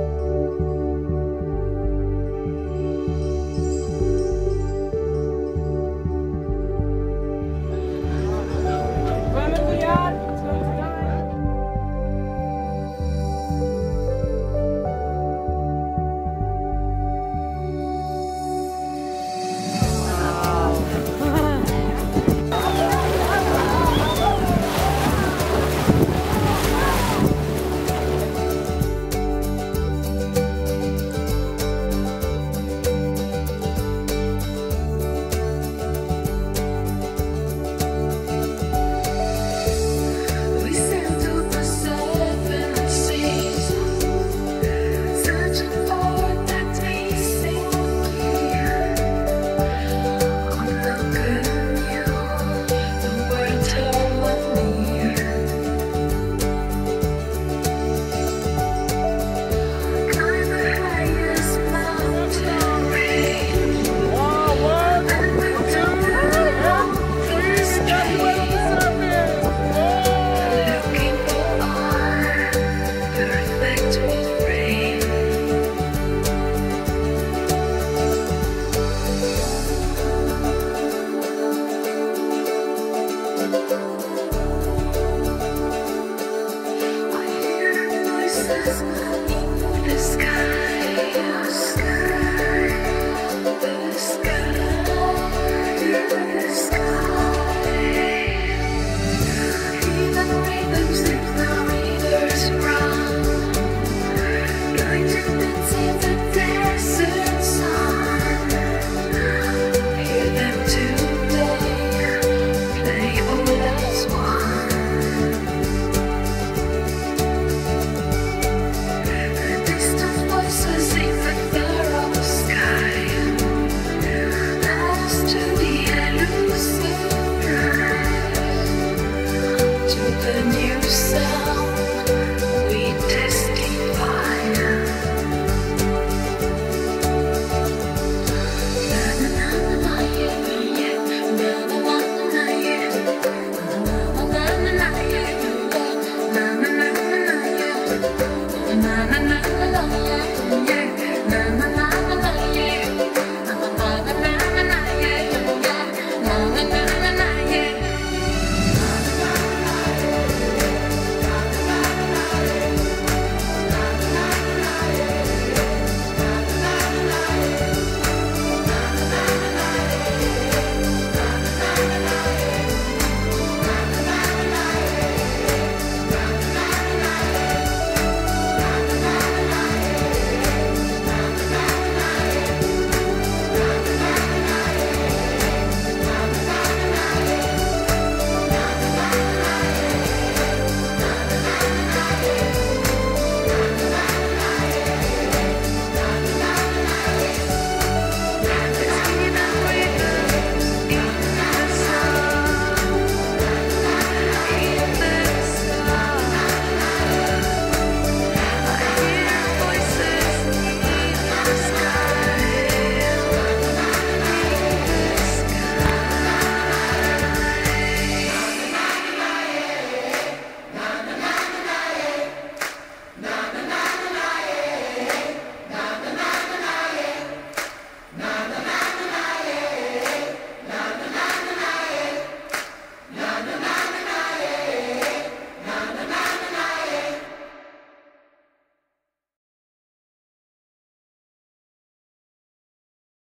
thank you the sky. yourself.